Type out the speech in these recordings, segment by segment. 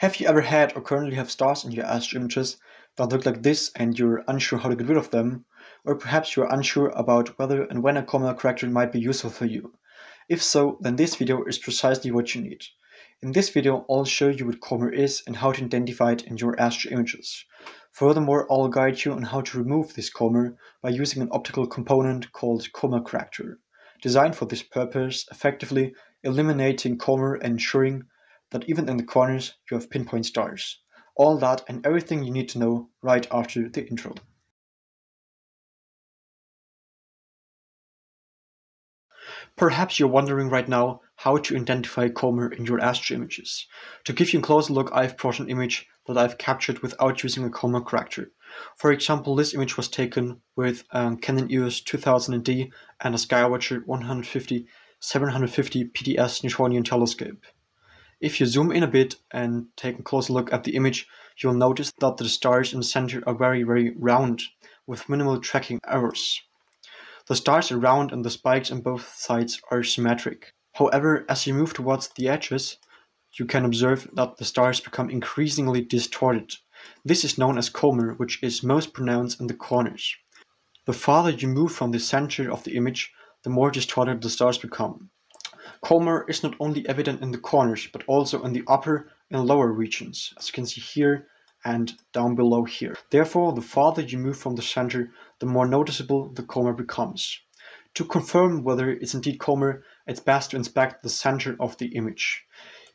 Have you ever had or currently have stars in your astro images that look like this and you're unsure how to get rid of them? Or perhaps you're unsure about whether and when a coma corrector might be useful for you. If so, then this video is precisely what you need. In this video, I'll show you what coma is and how to identify it in your astro images. Furthermore, I'll guide you on how to remove this coma by using an optical component called Coma Corrector, designed for this purpose, effectively eliminating coma and ensuring that even in the corners you have pinpoint stars. All that and everything you need to know right after the intro. Perhaps you're wondering right now how to identify coma in your astro images. To give you a closer look, I've brought an image that I've captured without using a Coma corrector. For example, this image was taken with a Canon EOS 2000D and a Skywatcher 150 750 PDS Newtonian telescope. If you zoom in a bit and take a closer look at the image, you'll notice that the stars in the center are very, very round, with minimal tracking errors. The stars are round and the spikes on both sides are symmetric. However, as you move towards the edges, you can observe that the stars become increasingly distorted. This is known as coma, which is most pronounced in the corners. The farther you move from the center of the image, the more distorted the stars become. Coma is not only evident in the corners, but also in the upper and lower regions, as you can see here and down below here. Therefore, the farther you move from the center, the more noticeable the coma becomes. To confirm whether it's indeed coma, it's best to inspect the center of the image.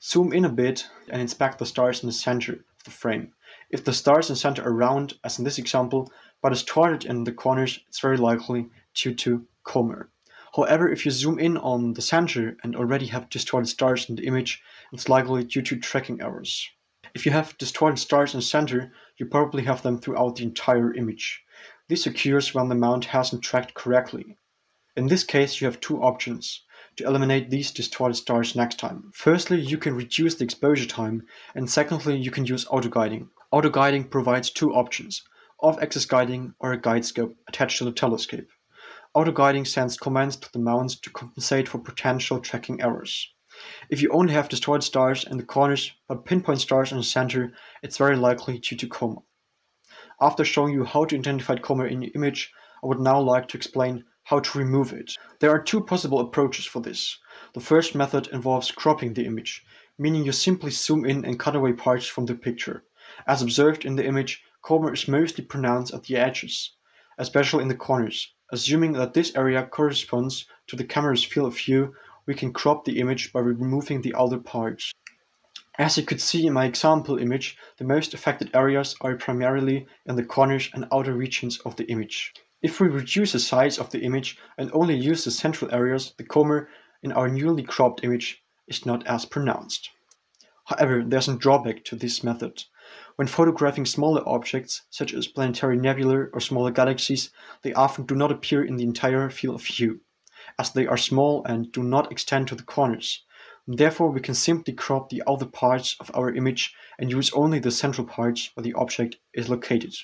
Zoom in a bit and inspect the stars in the center of the frame. If the stars in the center are round, as in this example, but distorted in the corners, it's very likely due to coma. However, if you zoom in on the center and already have distorted stars in the image, it's likely due to tracking errors. If you have distorted stars in the center, you probably have them throughout the entire image. This occurs when the mount hasn't tracked correctly. In this case, you have two options to eliminate these distorted stars next time. Firstly, you can reduce the exposure time, and secondly, you can use auto-guiding. Auto-guiding provides two options, off-axis guiding or a guide scope attached to the telescope. Auto-guiding sends commands to the mounts to compensate for potential tracking errors. If you only have distorted stars in the corners but pinpoint stars in the center, it's very likely due to coma. After showing you how to identify coma in your image, I would now like to explain how to remove it. There are two possible approaches for this. The first method involves cropping the image, meaning you simply zoom in and cut away parts from the picture. As observed in the image, coma is mostly pronounced at the edges, especially in the corners, Assuming that this area corresponds to the camera's field of view, we can crop the image by removing the outer parts. As you could see in my example image, the most affected areas are primarily in the corners and outer regions of the image. If we reduce the size of the image and only use the central areas, the coma in our newly cropped image is not as pronounced. However, there's a drawback to this method. When photographing smaller objects, such as planetary nebulae or smaller galaxies, they often do not appear in the entire field of view, as they are small and do not extend to the corners. Therefore, we can simply crop the outer parts of our image and use only the central parts where the object is located.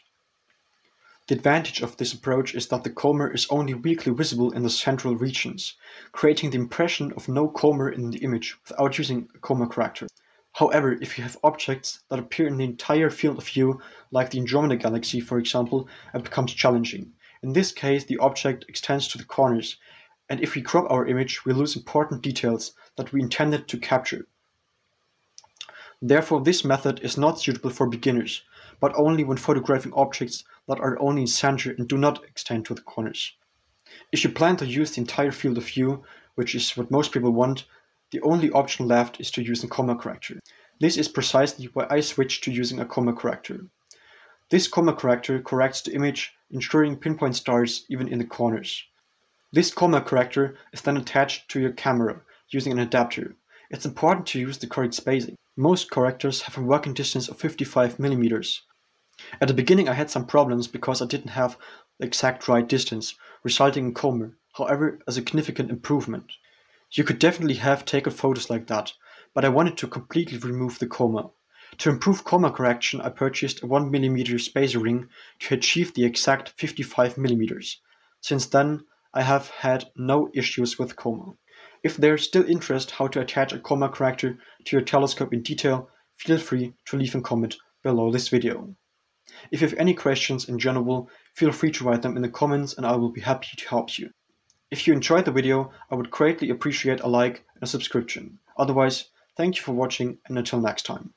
The advantage of this approach is that the coma is only weakly visible in the central regions, creating the impression of no coma in the image without using a coma corrector. However, if you have objects that appear in the entire field of view, like the Andromeda Galaxy for example, it becomes challenging. In this case, the object extends to the corners, and if we crop our image, we lose important details that we intended to capture. Therefore, this method is not suitable for beginners, but only when photographing objects that are only in center and do not extend to the corners. If you plan to use the entire field of view, which is what most people want, the only option left is to use a coma corrector. This is precisely why I switched to using a coma corrector. This coma corrector corrects the image, ensuring pinpoint stars even in the corners. This coma corrector is then attached to your camera using an adapter. It's important to use the correct spacing. Most correctors have a working distance of 55 millimeters. At the beginning I had some problems because I didn't have the exact right distance, resulting in coma, however a significant improvement. You could definitely have taken photos like that, but I wanted to completely remove the coma. To improve coma correction, I purchased a 1mm spacer ring to achieve the exact 55mm. Since then, I have had no issues with coma. If there is still interest how to attach a coma corrector to your telescope in detail, feel free to leave a comment below this video. If you have any questions in general, feel free to write them in the comments and I will be happy to help you. If you enjoyed the video, I would greatly appreciate a like and a subscription. Otherwise, thank you for watching and until next time.